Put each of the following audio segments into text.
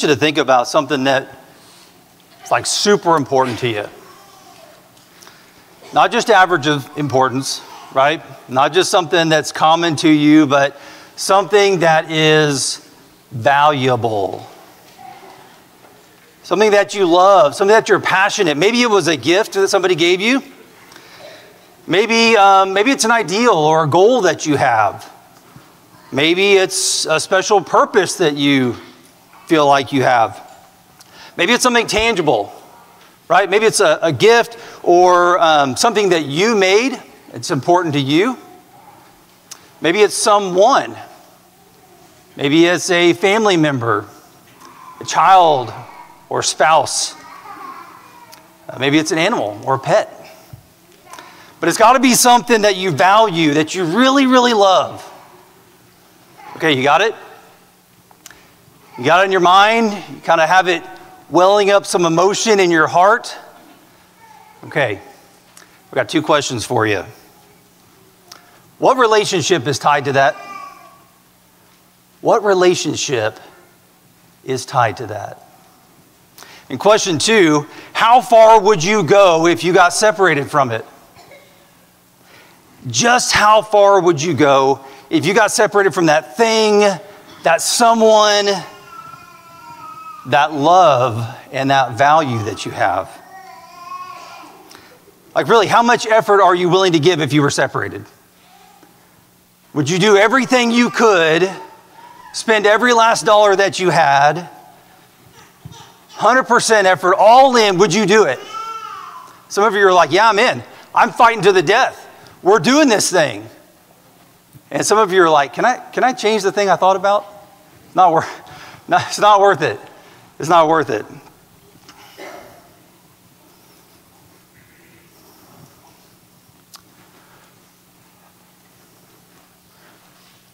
want you to think about something that is like super important to you. Not just average of importance, right? Not just something that's common to you, but something that is valuable. Something that you love, something that you're passionate. Maybe it was a gift that somebody gave you. Maybe, um, maybe it's an ideal or a goal that you have. Maybe it's a special purpose that you feel like you have. Maybe it's something tangible, right? Maybe it's a, a gift or um, something that you made, it's important to you. Maybe it's someone. Maybe it's a family member, a child, or spouse. Uh, maybe it's an animal or a pet. But it's got to be something that you value, that you really, really love. Okay, you got it? You got it in your mind? You kind of have it welling up some emotion in your heart? Okay, we got two questions for you. What relationship is tied to that? What relationship is tied to that? And question two How far would you go if you got separated from it? Just how far would you go if you got separated from that thing, that someone, that love, and that value that you have? Like, really, how much effort are you willing to give if you were separated? Would you do everything you could, spend every last dollar that you had, 100% effort, all in? Would you do it? Some of you are like, yeah, I'm in. I'm fighting to the death. We're doing this thing. And some of you are like, can I, can I change the thing I thought about? Not worth, no, it's not worth it. It's not worth it.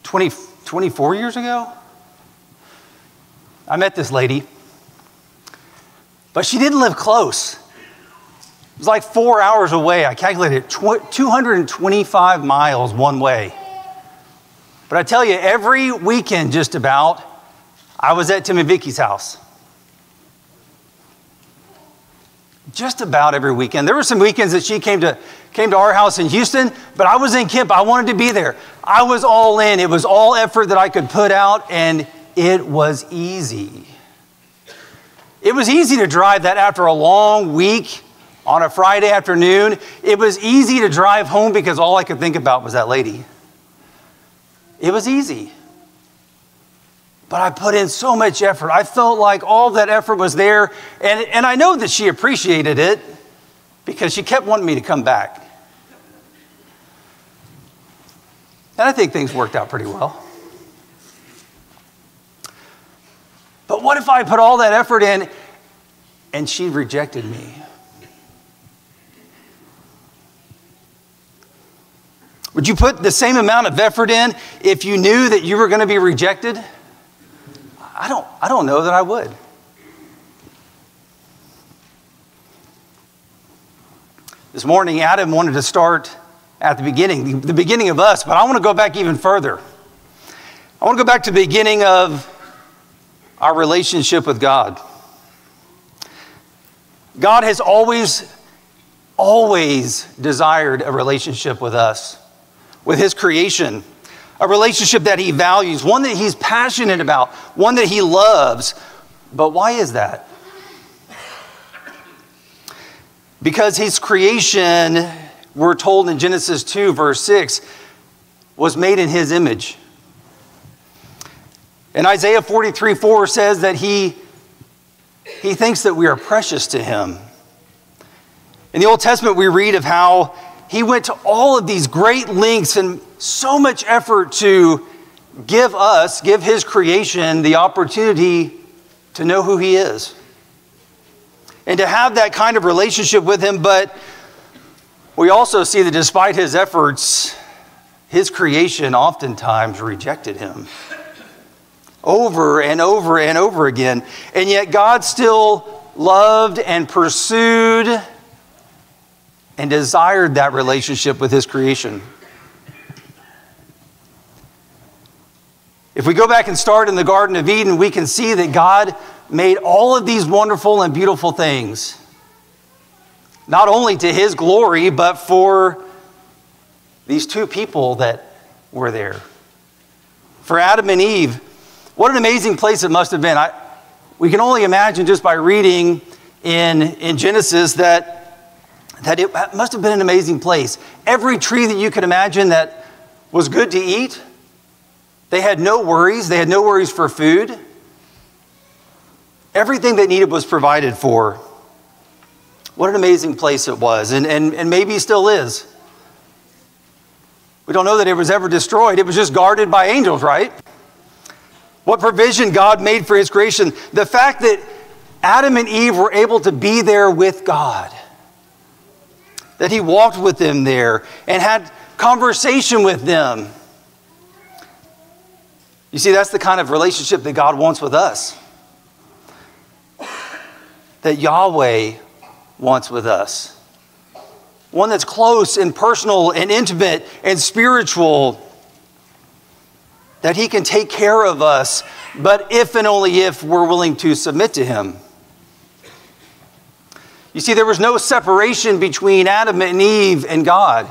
Twenty, 24 years ago, I met this lady, but she didn't live close. It was like four hours away. I calculated 225 miles one way. But I tell you, every weekend, just about, I was at Tim and Vicky's house. Just about every weekend. There were some weekends that she came to, came to our house in Houston, but I was in Kemp. I wanted to be there. I was all in. It was all effort that I could put out, and it was easy. It was easy to drive that after a long week on a Friday afternoon. It was easy to drive home because all I could think about was that lady. It was easy. But I put in so much effort. I felt like all that effort was there. And, and I know that she appreciated it because she kept wanting me to come back. And I think things worked out pretty well. But what if I put all that effort in and she rejected me? Would you put the same amount of effort in if you knew that you were going to be rejected? I don't, I don't know that I would. This morning, Adam wanted to start at the beginning, the beginning of us, but I want to go back even further. I want to go back to the beginning of our relationship with God. God has always, always desired a relationship with us with his creation, a relationship that he values, one that he's passionate about, one that he loves. But why is that? Because his creation, we're told in Genesis 2, verse 6, was made in his image. And Isaiah 43 4 says that he, he thinks that we are precious to him. In the Old Testament, we read of how he went to all of these great lengths and so much effort to give us, give his creation, the opportunity to know who he is and to have that kind of relationship with him. But we also see that despite his efforts, his creation oftentimes rejected him over and over and over again. And yet God still loved and pursued and desired that relationship with his creation. If we go back and start in the Garden of Eden, we can see that God made all of these wonderful and beautiful things, not only to His glory, but for these two people that were there. For Adam and Eve, what an amazing place it must have been. I, we can only imagine just by reading in, in Genesis that, that it must have been an amazing place. Every tree that you could imagine that was good to eat they had no worries. They had no worries for food. Everything they needed was provided for. What an amazing place it was, and, and, and maybe still is. We don't know that it was ever destroyed. It was just guarded by angels, right? What provision God made for his creation. The fact that Adam and Eve were able to be there with God, that he walked with them there and had conversation with them you see, that's the kind of relationship that God wants with us, that Yahweh wants with us. One that's close and personal and intimate and spiritual, that He can take care of us, but if and only if we're willing to submit to Him. You see, there was no separation between Adam and Eve and God.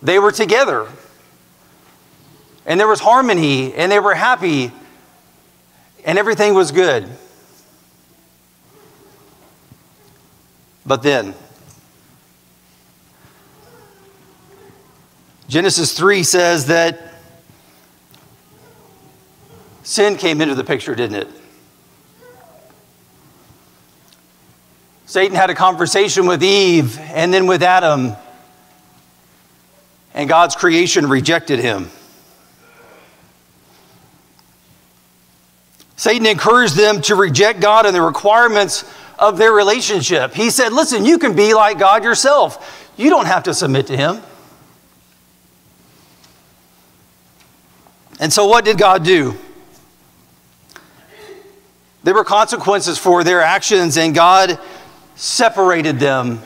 They were together and there was harmony, and they were happy, and everything was good. But then, Genesis 3 says that sin came into the picture, didn't it? Satan had a conversation with Eve and then with Adam, and God's creation rejected him. Satan encouraged them to reject God and the requirements of their relationship. He said, Listen, you can be like God yourself, you don't have to submit to Him. And so, what did God do? There were consequences for their actions, and God separated them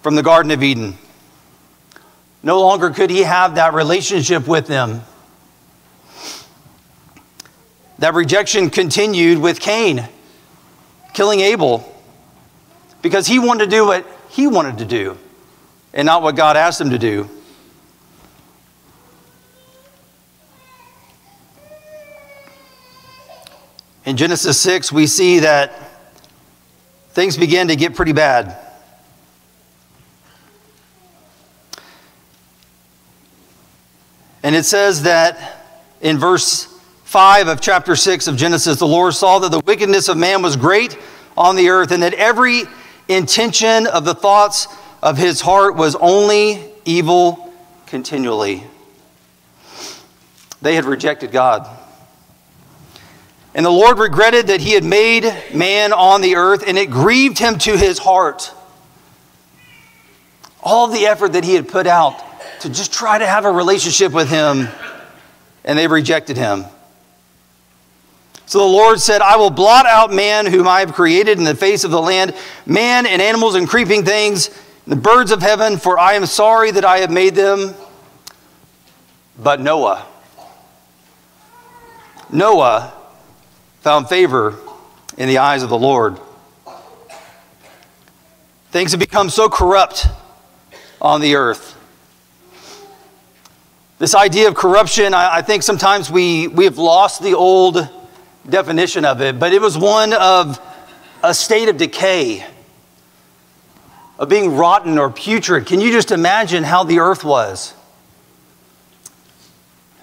from the Garden of Eden. No longer could He have that relationship with them. That rejection continued with Cain killing Abel because he wanted to do what he wanted to do and not what God asked him to do. In Genesis 6, we see that things began to get pretty bad. And it says that in verse 5 of chapter 6 of Genesis, the Lord saw that the wickedness of man was great on the earth, and that every intention of the thoughts of his heart was only evil continually. They had rejected God. And the Lord regretted that he had made man on the earth, and it grieved him to his heart. All the effort that he had put out to just try to have a relationship with him, and they rejected him. So the Lord said, I will blot out man whom I have created in the face of the land, man and animals and creeping things, the birds of heaven, for I am sorry that I have made them. But Noah, Noah found favor in the eyes of the Lord. Things have become so corrupt on the earth. This idea of corruption, I, I think sometimes we, we have lost the old definition of it, but it was one of a state of decay, of being rotten or putrid. Can you just imagine how the earth was?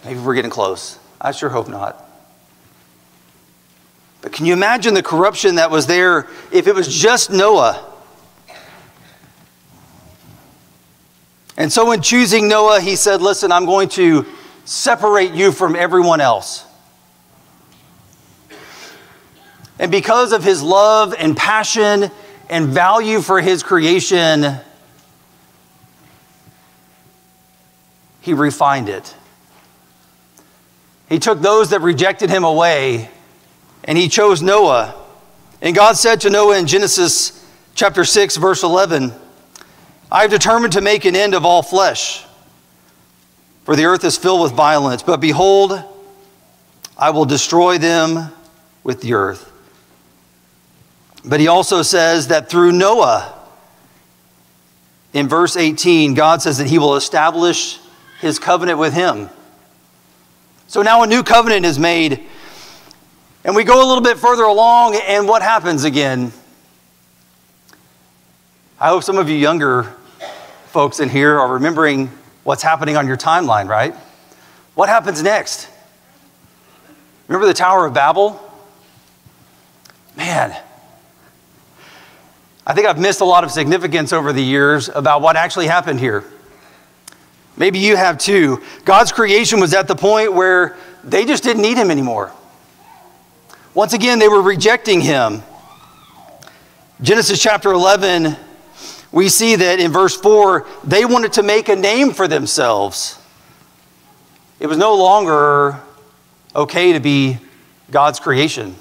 Maybe we're getting close. I sure hope not. But can you imagine the corruption that was there if it was just Noah? And so, in choosing Noah, he said, Listen, I'm going to separate you from everyone else. And because of his love and passion and value for his creation, he refined it. He took those that rejected him away and he chose Noah. And God said to Noah in Genesis chapter 6, verse 11, I have determined to make an end of all flesh for the earth is filled with violence. But behold, I will destroy them with the earth. But he also says that through Noah, in verse 18, God says that he will establish his covenant with him. So now a new covenant is made. And we go a little bit further along, and what happens again? I hope some of you younger folks in here are remembering what's happening on your timeline, right? What happens next? Remember the Tower of Babel? Man, I think I've missed a lot of significance over the years about what actually happened here. Maybe you have too. God's creation was at the point where they just didn't need him anymore. Once again, they were rejecting him. Genesis chapter 11 we see that in verse 4, they wanted to make a name for themselves. It was no longer okay to be God's creation,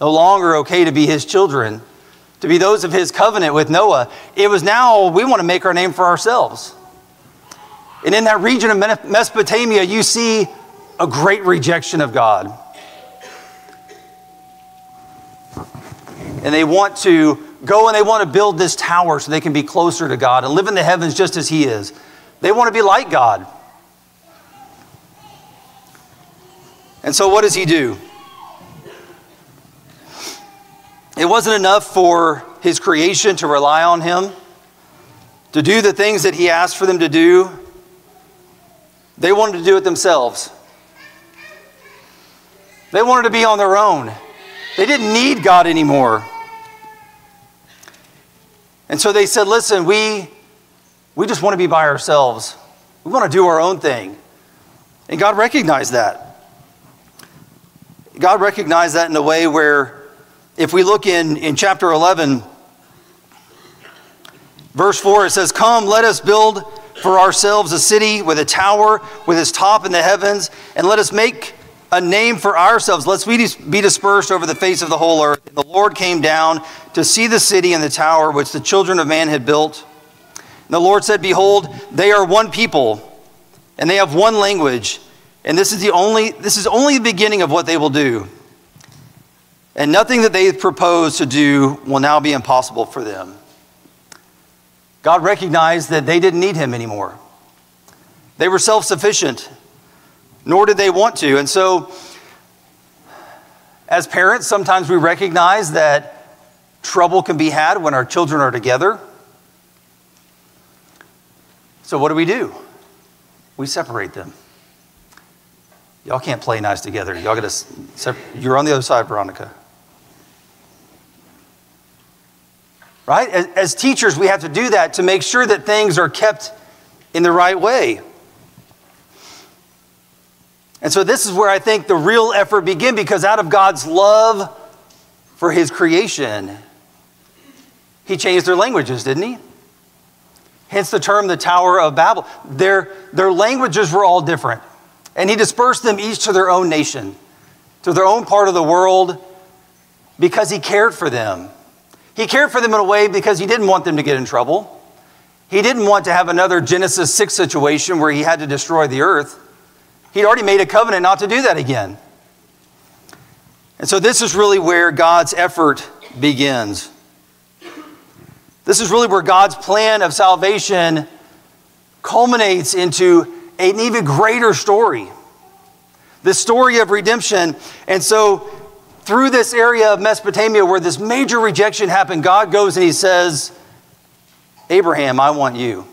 no longer okay to be his children, to be those of his covenant with Noah. It was now we want to make our name for ourselves. And in that region of Mesopotamia, you see a great rejection of God. And they want to go and they want to build this tower so they can be closer to God and live in the heavens just as He is. They want to be like God. And so, what does He do? It wasn't enough for His creation to rely on Him, to do the things that He asked for them to do. They wanted to do it themselves. They wanted to be on their own. They didn't need God anymore. And so they said, listen, we, we just want to be by ourselves. We want to do our own thing. And God recognized that. God recognized that in a way where, if we look in, in chapter 11, verse 4, it says, Come, let us build for ourselves a city with a tower with its top in the heavens, and let us make a name for ourselves, lest we be dispersed over the face of the whole earth. And the Lord came down to see the city and the tower which the children of man had built. And the Lord said, Behold, they are one people, and they have one language. And this is the only this is only the beginning of what they will do. And nothing that they propose to do will now be impossible for them. God recognized that they didn't need him anymore. They were self sufficient nor did they want to. And so, as parents, sometimes we recognize that trouble can be had when our children are together. So, what do we do? We separate them. Y'all can't play nice together. Y'all got to. You're on the other side, Veronica. Right? As, as teachers, we have to do that to make sure that things are kept in the right way. And so this is where I think the real effort began because out of God's love for his creation, he changed their languages, didn't he? Hence the term the Tower of Babel. Their, their languages were all different. And he dispersed them each to their own nation, to their own part of the world, because he cared for them. He cared for them in a way because he didn't want them to get in trouble. He didn't want to have another Genesis 6 situation where he had to destroy the earth. He'd already made a covenant not to do that again. And so this is really where God's effort begins. This is really where God's plan of salvation culminates into an even greater story. The story of redemption. And so, through this area of Mesopotamia where this major rejection happened, God goes and he says, Abraham, I want you.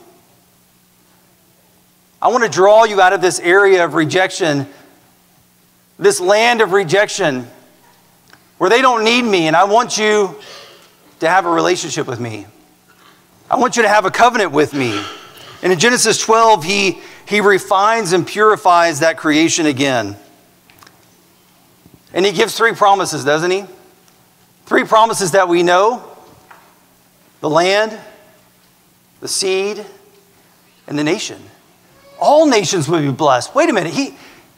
I want to draw you out of this area of rejection, this land of rejection, where they don't need me, and I want you to have a relationship with me. I want you to have a covenant with me. And in Genesis 12, he, he refines and purifies that creation again. And he gives three promises, doesn't he? Three promises that we know the land, the seed, and the nation all nations will be blessed. Wait a minute. He,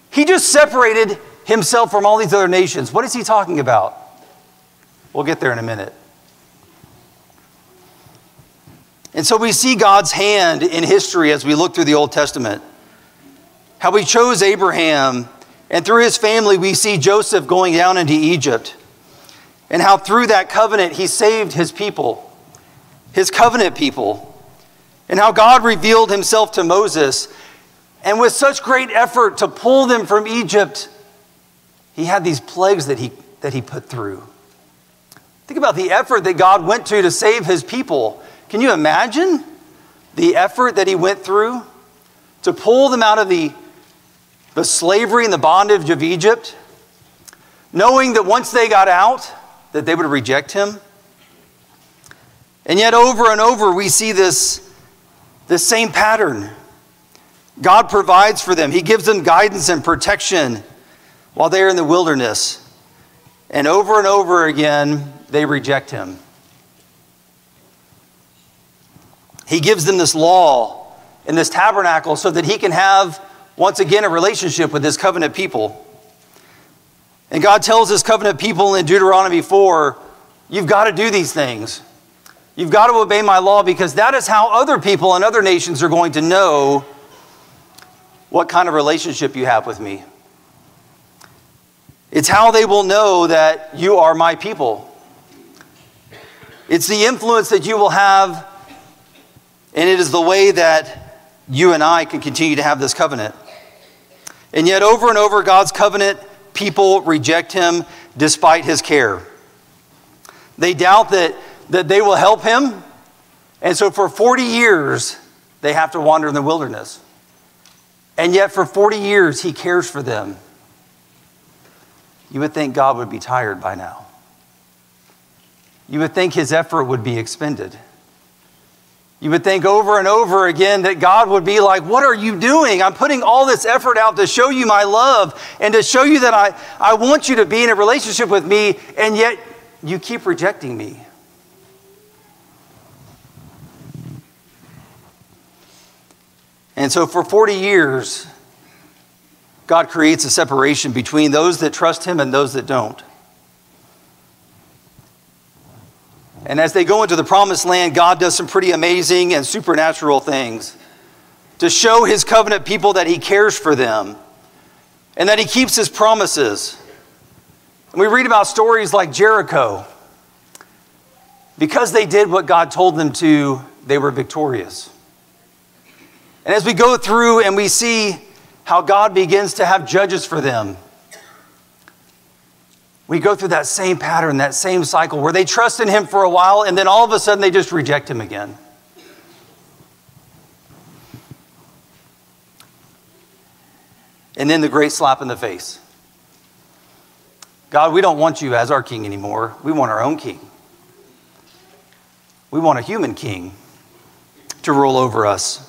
he just separated himself from all these other nations. What is he talking about? We'll get there in a minute. And so we see God's hand in history as we look through the Old Testament. how he chose Abraham, and through his family, we see Joseph going down into Egypt, and how through that covenant, he saved his people, his covenant people, and how God revealed himself to Moses. And with such great effort to pull them from Egypt, he had these plagues that he, that he put through. Think about the effort that God went to to save his people. Can you imagine the effort that he went through to pull them out of the, the slavery and the bondage of Egypt, knowing that once they got out, that they would reject him? And yet, over and over, we see this, this same pattern. God provides for them, He gives them guidance and protection while they're in the wilderness. And over and over again, they reject him. He gives them this law and this tabernacle so that he can have, once again, a relationship with his covenant people. And God tells his covenant people in Deuteronomy 4 you've got to do these things. You've got to obey my law because that is how other people and other nations are going to know what kind of relationship you have with me. It's how they will know that you are my people. It's the influence that you will have, and it is the way that you and I can continue to have this covenant. And yet, over and over, God's covenant people reject him despite his care. They doubt that, that they will help him, and so for 40 years, they have to wander in the wilderness. And yet, for 40 years, he cares for them. You would think God would be tired by now you would think his effort would be expended. You would think over and over again that God would be like, What are you doing? I'm putting all this effort out to show you my love and to show you that I, I want you to be in a relationship with me, and yet you keep rejecting me. And so for 40 years, God creates a separation between those that trust Him and those that don't. And as they go into the promised land, God does some pretty amazing and supernatural things to show his covenant people that he cares for them and that he keeps his promises. And we read about stories like Jericho. Because they did what God told them to, they were victorious. And as we go through and we see how God begins to have judges for them, we go through that same pattern, that same cycle where they trust in Him for a while and then all of a sudden they just reject Him again. And then the great slap in the face God, we don't want you as our king anymore. We want our own king. We want a human king to rule over us.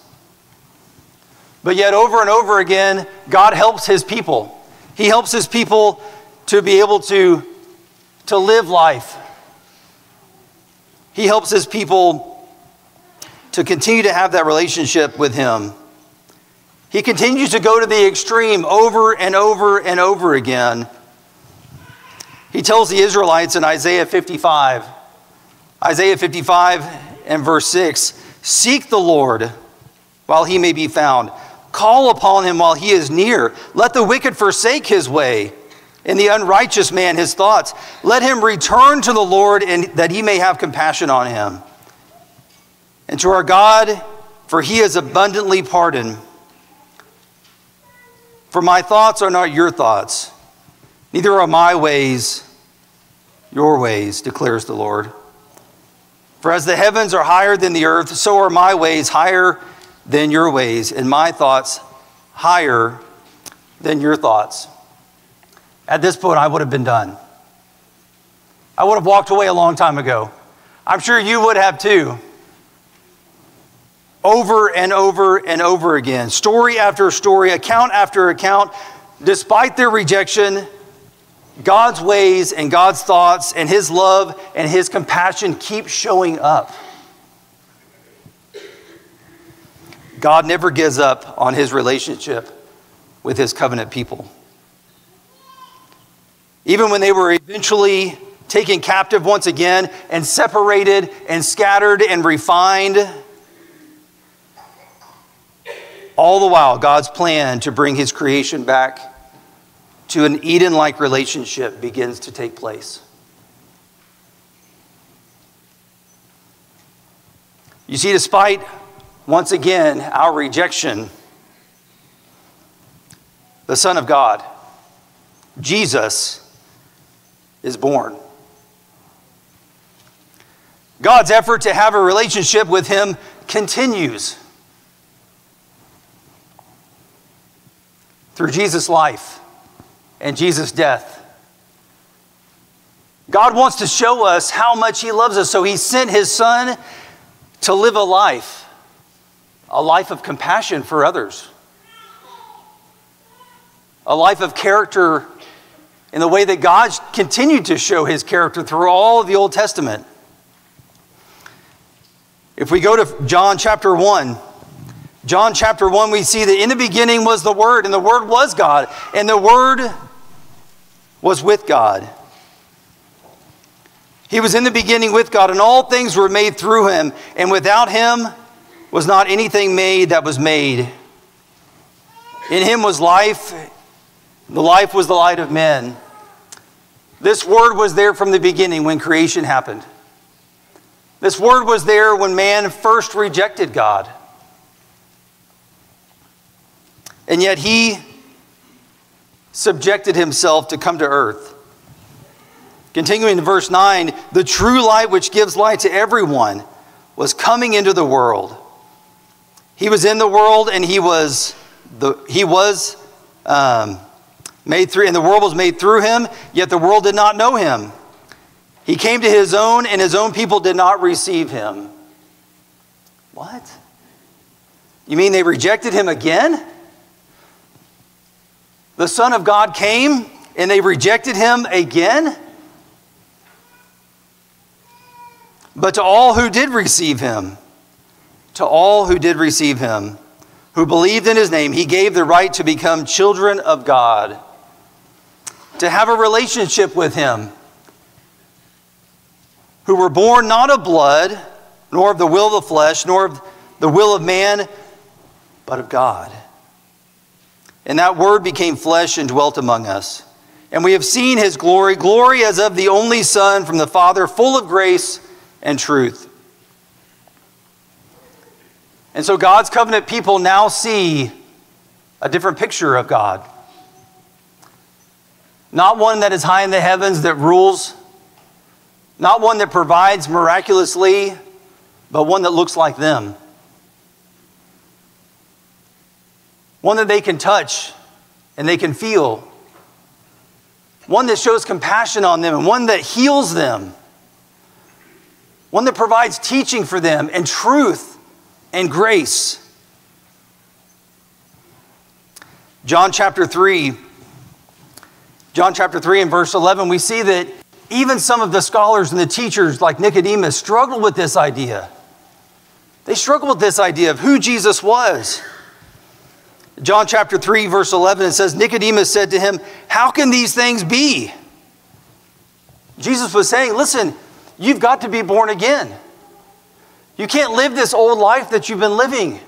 But yet, over and over again, God helps his people. He helps his people to be able to, to live life. He helps his people to continue to have that relationship with him. He continues to go to the extreme over and over and over again. He tells the Israelites in Isaiah 55, Isaiah 55 and verse 6 Seek the Lord while he may be found, call upon him while he is near. Let the wicked forsake his way and the unrighteous man his thoughts. Let him return to the Lord and that he may have compassion on him. And to our God, for he is abundantly pardoned. For my thoughts are not your thoughts, neither are my ways your ways, declares the Lord. For as the heavens are higher than the earth, so are my ways higher than your ways, and my thoughts higher than your thoughts. At this point, I would have been done. I would have walked away a long time ago. I'm sure you would have too. Over and over and over again, story after story, account after account, despite their rejection, God's ways and God's thoughts and His love and His compassion keep showing up. God never gives up on His relationship with His covenant people. Even when they were eventually taken captive once again and separated and scattered and refined All the while, God's plan to bring his creation back to an Eden like relationship begins to take place. You see, despite once again our rejection, the Son of God, Jesus, is born. God's effort to have a relationship with Him continues through Jesus' life and Jesus' death. God wants to show us how much He loves us, so He sent His Son to live a life, a life of compassion for others, a life of character in the way that God continued to show His character through all of the Old Testament. If we go to John chapter 1, John chapter 1, we see that in the beginning was the Word, and the Word was God, and the Word was with God. He was in the beginning with God, and all things were made through him, and without him was not anything made that was made. In him was life, the life was the light of men. This word was there from the beginning when creation happened. This word was there when man first rejected God. And yet he subjected himself to come to earth. Continuing in verse 9, the true light which gives light to everyone was coming into the world. He was in the world and he was, the, he was um, made through, and the world was made through him, yet the world did not know him. He came to his own, and his own people did not receive him. What? You mean they rejected him again? The Son of God came and they rejected him again? But to all who did receive him, to all who did receive him, who believed in his name, he gave the right to become children of God, to have a relationship with him, who were born not of blood, nor of the will of the flesh, nor of the will of man, but of God. And that word became flesh and dwelt among us. And we have seen his glory, glory as of the only Son from the Father, full of grace and truth. And so God's covenant people now see a different picture of God. Not one that is high in the heavens that rules, not one that provides miraculously, but one that looks like them. one that they can touch and they can feel, one that shows compassion on them, and one that heals them, one that provides teaching for them and truth and grace. John chapter 3, John chapter 3 and verse 11, we see that even some of the scholars and the teachers, like Nicodemus, struggled with this idea. They struggled with this idea of who Jesus was. John chapter 3, verse 11, it says, Nicodemus said to him, How can these things be? Jesus was saying, Listen, you've got to be born again. You can't live this old life that you've been living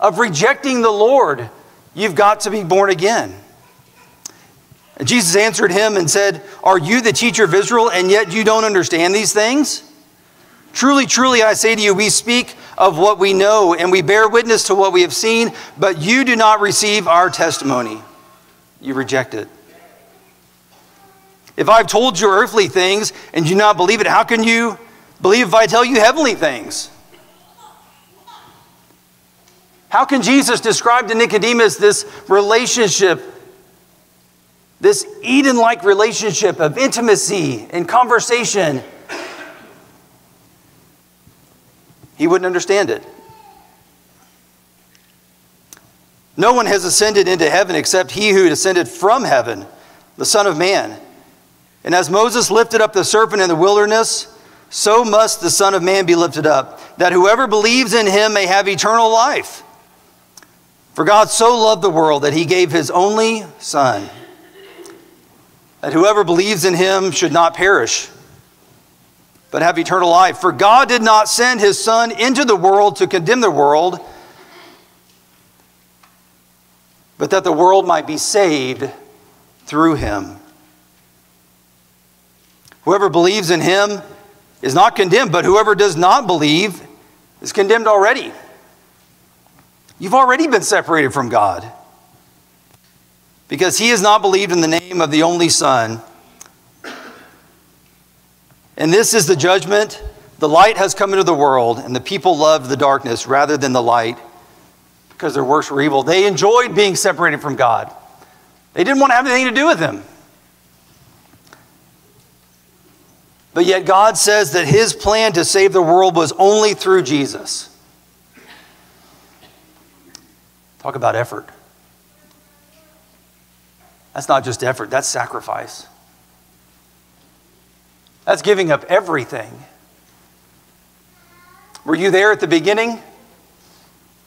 of rejecting the Lord. You've got to be born again. And Jesus answered him and said, Are you the teacher of Israel, and yet you don't understand these things? Truly, truly, I say to you, we speak of what we know and we bear witness to what we have seen, but you do not receive our testimony. You reject it. If I've told you earthly things and you do not believe it, how can you believe if I tell you heavenly things? How can Jesus describe to Nicodemus this relationship, this Eden like relationship of intimacy and conversation? He wouldn't understand it. No one has ascended into heaven except he who descended from heaven, the Son of Man. And as Moses lifted up the serpent in the wilderness, so must the Son of Man be lifted up, that whoever believes in him may have eternal life. For God so loved the world that he gave his only Son, that whoever believes in him should not perish but have eternal life. For God did not send his Son into the world to condemn the world, but that the world might be saved through him. Whoever believes in him is not condemned, but whoever does not believe is condemned already. You've already been separated from God because he has not believed in the name of the only Son. And this is the judgment. The light has come into the world, and the people loved the darkness rather than the light because their works were evil. They enjoyed being separated from God, they didn't want to have anything to do with Him. But yet, God says that His plan to save the world was only through Jesus. Talk about effort. That's not just effort, that's sacrifice. That's giving up everything. Were you there at the beginning?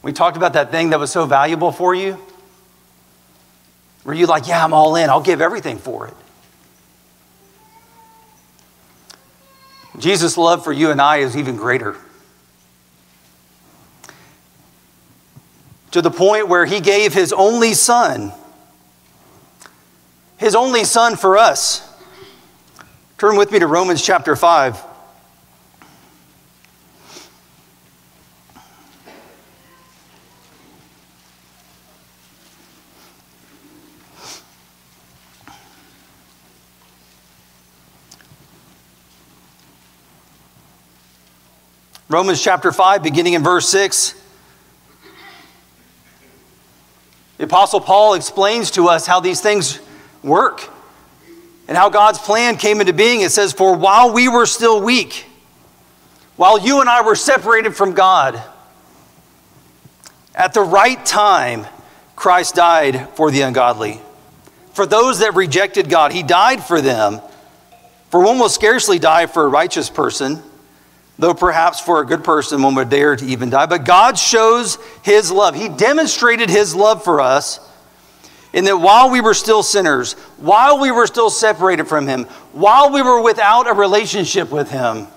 We talked about that thing that was so valuable for you. Were you like, yeah, I'm all in, I'll give everything for it? Jesus' love for you and I is even greater. To the point where he gave his only son, his only son for us. Turn with me to Romans chapter 5. Romans chapter 5, beginning in verse 6. The Apostle Paul explains to us how these things work and how God's plan came into being. It says, For while we were still weak, while you and I were separated from God, at the right time, Christ died for the ungodly. For those that rejected God, He died for them. For one will scarcely die for a righteous person though perhaps for a good person one would dare to even die. But God shows his love. He demonstrated his love for us in that while we were still sinners, while we were still separated from him, while we were without a relationship with him,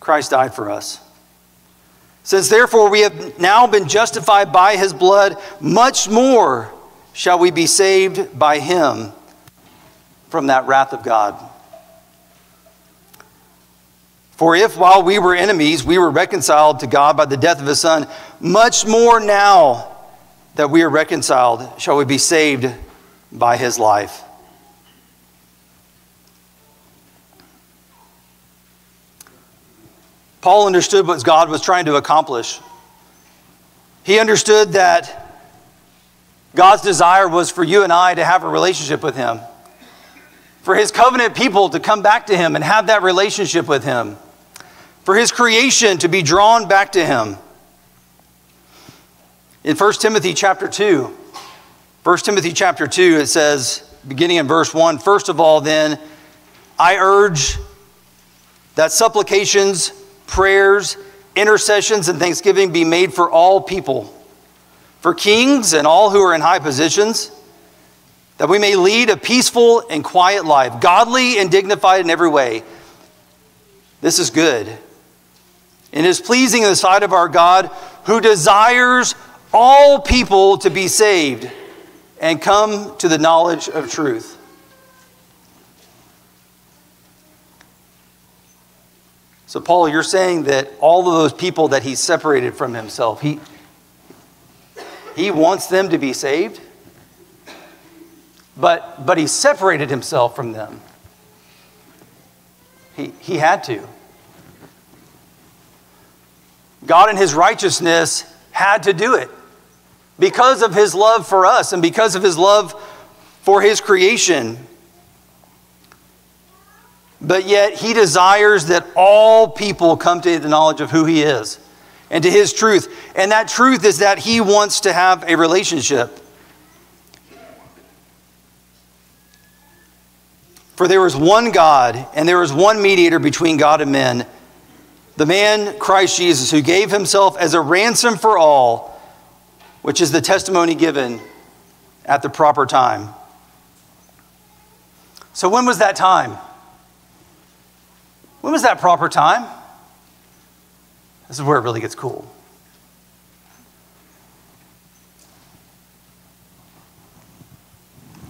Christ died for us. Since therefore we have now been justified by his blood, much more shall we be saved by him from that wrath of God. For if while we were enemies, we were reconciled to God by the death of his Son, much more now that we are reconciled, shall we be saved by his life. Paul understood what God was trying to accomplish. He understood that God's desire was for you and I to have a relationship with him, for his covenant people to come back to him and have that relationship with him for his creation to be drawn back to him. In 1 Timothy chapter 2, 1 Timothy chapter 2, it says, beginning in verse 1, First of all, then, I urge that supplications, prayers, intercessions, and thanksgiving be made for all people, for kings and all who are in high positions, that we may lead a peaceful and quiet life, godly and dignified in every way. This is good and is pleasing in the sight of our God, who desires all people to be saved and come to the knowledge of truth. So, Paul, you're saying that all of those people that he separated from himself, he, he wants them to be saved, but, but he separated himself from them. He, he had to. God in his righteousness had to do it because of his love for us and because of his love for his creation. But yet he desires that all people come to the knowledge of who he is and to his truth. And that truth is that he wants to have a relationship. For there is one God and there is one mediator between God and men the man Christ Jesus, who gave himself as a ransom for all, which is the testimony given at the proper time. So, when was that time? When was that proper time? This is where it really gets cool.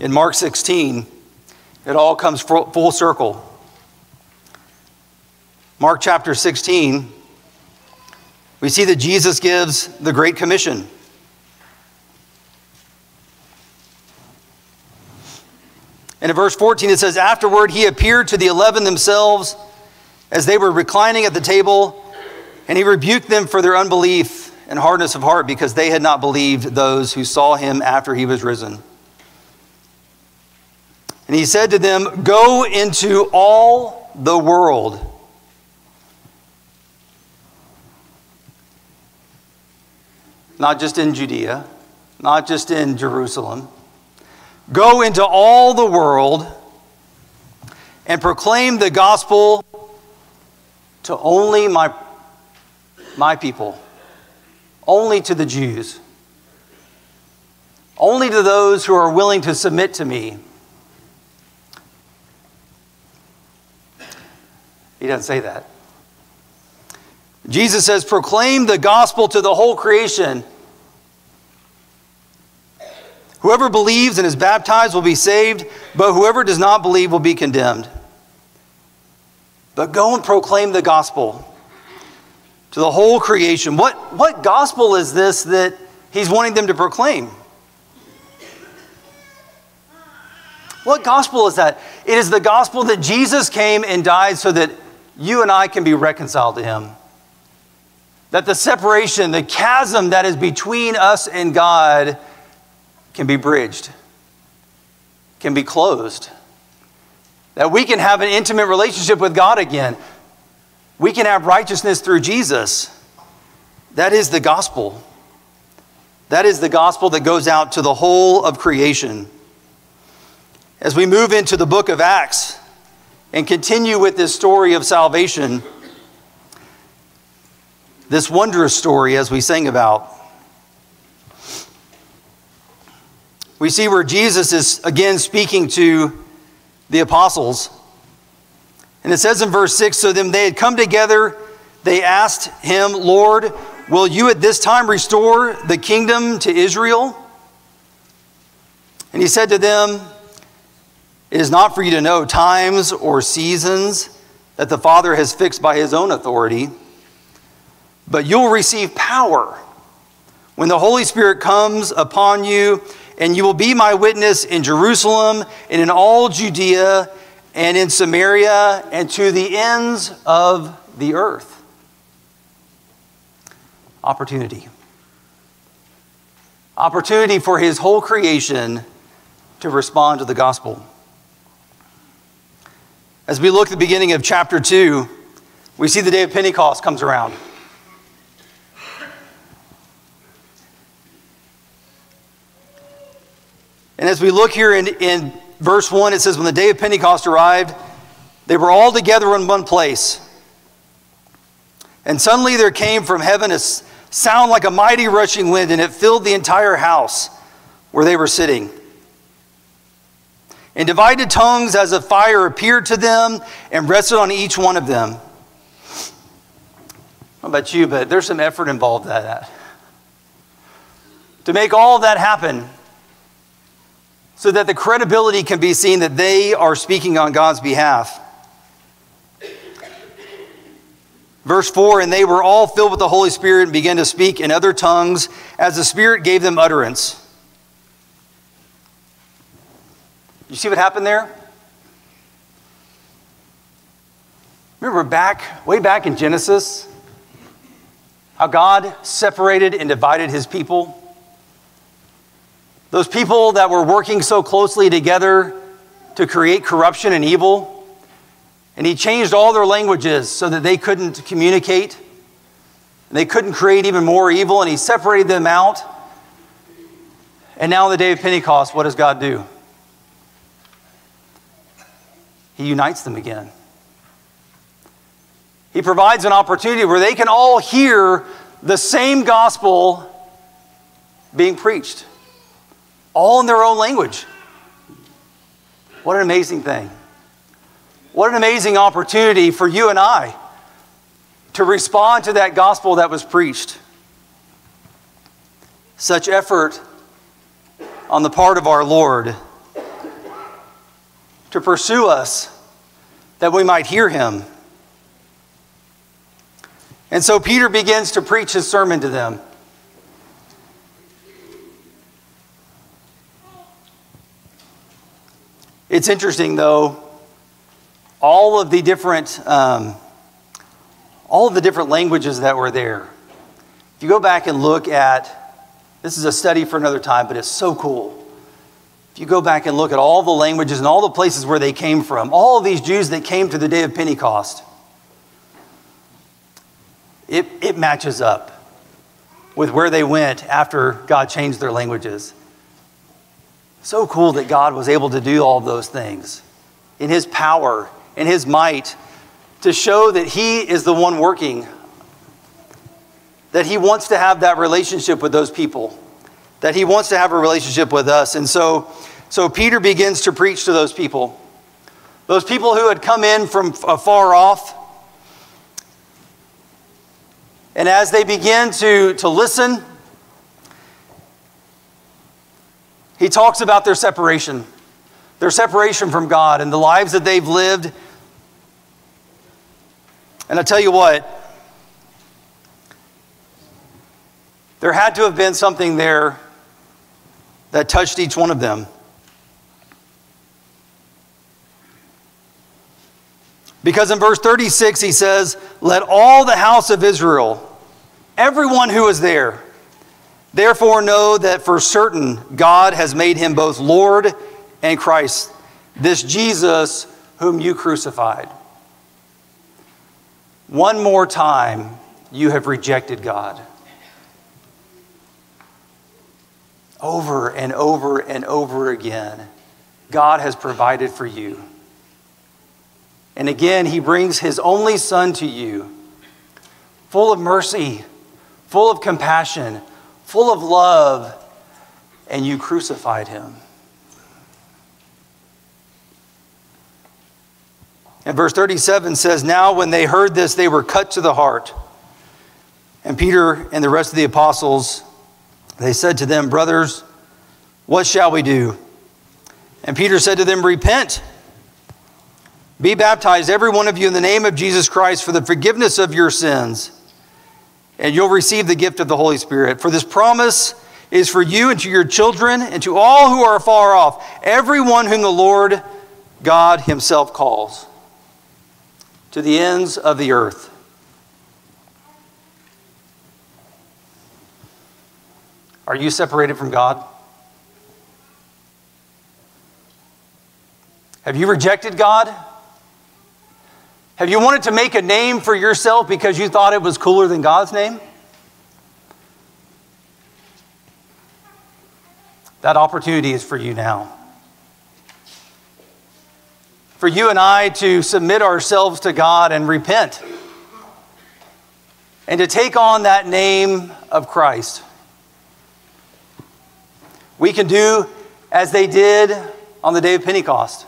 in Mark 16, it all comes full circle. Mark chapter 16, we see that Jesus gives the Great Commission. And in verse 14, it says, Afterward, he appeared to the eleven themselves as they were reclining at the table, and he rebuked them for their unbelief and hardness of heart because they had not believed those who saw him after he was risen. And he said to them, Go into all the world. Not just in Judea, not just in Jerusalem. Go into all the world and proclaim the gospel to only my, my people, only to the Jews, only to those who are willing to submit to me. He doesn't say that. Jesus says, proclaim the gospel to the whole creation. Whoever believes and is baptized will be saved, but whoever does not believe will be condemned. But go and proclaim the gospel to the whole creation. What, what gospel is this that he's wanting them to proclaim? What gospel is that? It is the gospel that Jesus came and died so that you and I can be reconciled to him. That the separation, the chasm that is between us and God can be bridged, can be closed. That we can have an intimate relationship with God again. We can have righteousness through Jesus. That is the gospel. That is the gospel that goes out to the whole of creation. As we move into the book of Acts and continue with this story of salvation, this wondrous story as we sang about, we see where Jesus is again speaking to the apostles. And it says in verse 6 So then they had come together, they asked him, Lord, will you at this time restore the kingdom to Israel? And he said to them, It is not for you to know times or seasons that the Father has fixed by his own authority, but you'll receive power when the Holy Spirit comes upon you and you will be my witness in Jerusalem and in all Judea and in Samaria and to the ends of the earth. Opportunity. Opportunity for his whole creation to respond to the gospel. As we look at the beginning of chapter 2, we see the day of Pentecost comes around. And as we look here in, in verse 1, it says, When the day of Pentecost arrived, they were all together in one place. And suddenly there came from heaven a sound like a mighty rushing wind, and it filled the entire house where they were sitting. And divided tongues as a fire appeared to them and rested on each one of them. How about you? But there's some effort involved in that. To make all that happen, so that the credibility can be seen that they are speaking on God's behalf. Verse 4 And they were all filled with the Holy Spirit and began to speak in other tongues as the Spirit gave them utterance. You see what happened there? Remember back, way back in Genesis, how God separated and divided his people? Those people that were working so closely together to create corruption and evil. And he changed all their languages so that they couldn't communicate. And they couldn't create even more evil, and he separated them out. And now, on the day of Pentecost, what does God do? He unites them again. He provides an opportunity where they can all hear the same gospel being preached all in their own language. What an amazing thing. What an amazing opportunity for you and I to respond to that gospel that was preached. Such effort on the part of our Lord to pursue us that we might hear him. And so Peter begins to preach his sermon to them. It's interesting, though, all of the different, um, all of the different languages that were there. If you go back and look at, this is a study for another time, but it's so cool. If you go back and look at all the languages and all the places where they came from, all of these Jews that came to the day of Pentecost, it, it matches up with where they went after God changed their languages. So cool that God was able to do all those things in His power, in His might, to show that He is the one working, that He wants to have that relationship with those people, that He wants to have a relationship with us. And so, so Peter begins to preach to those people. Those people who had come in from afar off, and as they begin to, to listen, he talks about their separation, their separation from God and the lives that they've lived. And I tell you what, there had to have been something there that touched each one of them. Because in verse 36, he says, Let all the house of Israel, everyone who is there, therefore know that for certain God has made him both Lord and Christ, this Jesus whom you crucified. One more time, you have rejected God. Over and over and over again, God has provided for you. And again, he brings his only son to you, full of mercy, full of compassion, full of love, and you crucified him. And verse 37 says, Now when they heard this, they were cut to the heart. And Peter and the rest of the apostles, they said to them, Brothers, what shall we do? And Peter said to them, Repent be baptized, every one of you, in the name of Jesus Christ for the forgiveness of your sins, and you'll receive the gift of the Holy Spirit. For this promise is for you and to your children and to all who are far off, everyone whom the Lord God Himself calls, to the ends of the earth. Are you separated from God? Have you rejected God? Have you wanted to make a name for yourself because you thought it was cooler than God's name? That opportunity is for you now. For you and I to submit ourselves to God and repent. And to take on that name of Christ. We can do as they did on the day of Pentecost.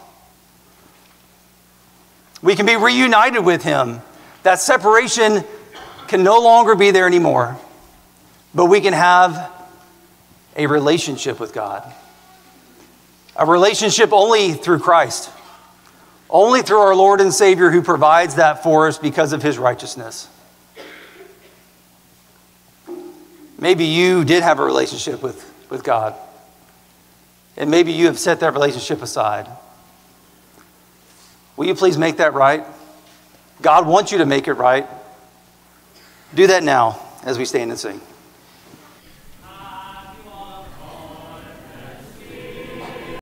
We can be reunited with Him. That separation can no longer be there anymore, but we can have a relationship with God. A relationship only through Christ, only through our Lord and Savior who provides that for us because of His righteousness. Maybe you did have a relationship with, with God, and maybe you have set that relationship aside. Will you please make that right? God wants you to make it right. Do that now as we stand and sing.